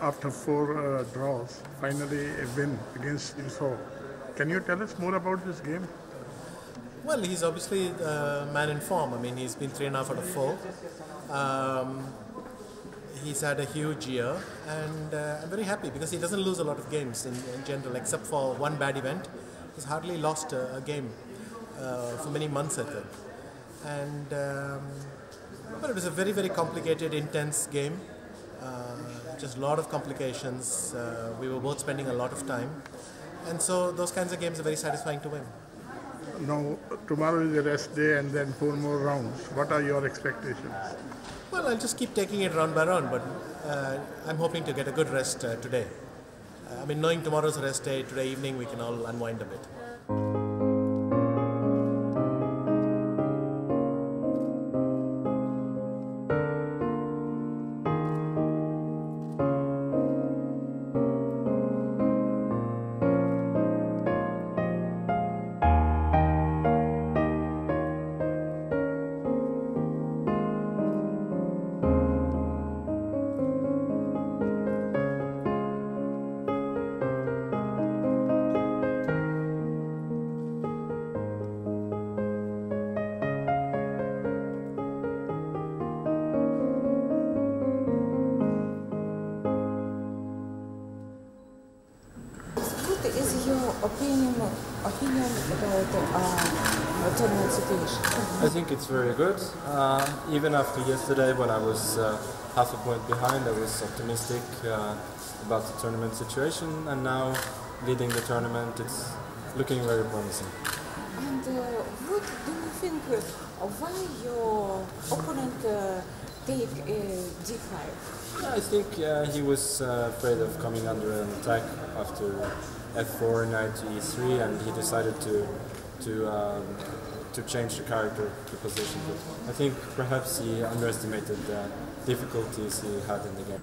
After four uh, draws, finally a win against So. Can you tell us more about this game? Well, he's obviously a man in form. I mean, he's been three and a half out of four. Um, he's had a huge year, and uh, I'm very happy because he doesn't lose a lot of games in, in general, except for one bad event. He's hardly lost a, a game uh, for many months, I think. And um, but it was a very, very complicated, intense game. Uh, just a lot of complications. Uh, we were both spending a lot of time, and so those kinds of games are very satisfying to win. Now, tomorrow is a rest day and then four more rounds. What are your expectations? Well, I'll just keep taking it round by round, but uh, I'm hoping to get a good rest uh, today. Uh, I mean, knowing tomorrow's rest day, today evening we can all unwind a bit. Opinion about uh, tournament situation? I think it's very good. Uh, even after yesterday, when I was uh, half a point behind, I was optimistic uh, about the tournament situation, and now leading the tournament, it's looking very promising. And uh, what do you think? Uh, why your opponent uh, take uh, d5? Yeah, I think uh, he was uh, afraid of coming under an attack after f4, knight to e3, and he decided to to um, to change the character, the position. But I think perhaps he underestimated the difficulties he had in the game.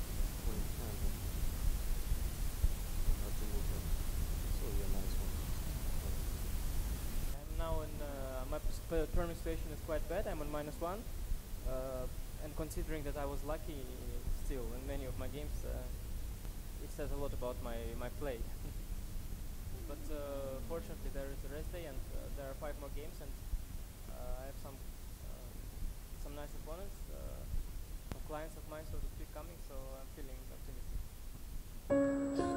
I'm now in uh, my p- sp- situation is quite bad. I'm on minus one, uh, and considering that I was lucky still in many of my games, uh, it says a lot about my my play. but uh, fortunately, there is a rest day, and uh, there are five more games, and I have some uh, some nice opponents, points will be coming, so I'm feeling optimistic.